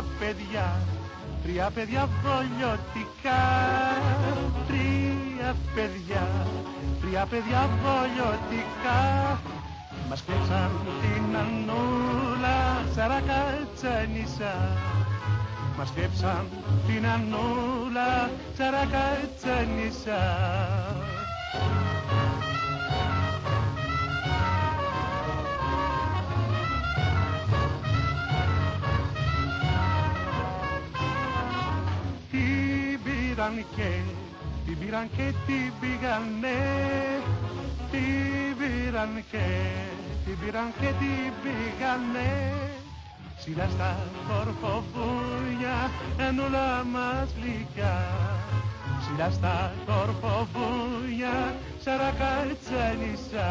τρία παιδιά Τρία παιδιά βολιωτικά. Τρία παιδιά Τρία παιδιά βολιωτικά. Μας κλέψαν την Ανούλα Τσαρακατσανισά Μας κλέψαν την Ανούλα Τσαρακατσανισά πήραν και την πήραν και την πήγανε. Την πήραν και την πήραν και την πήγανε. Σειρά στα κορφοβούνια ενούλα μας γλυκιά. Σειρά στα κορφοβούνια σαρακατσανισά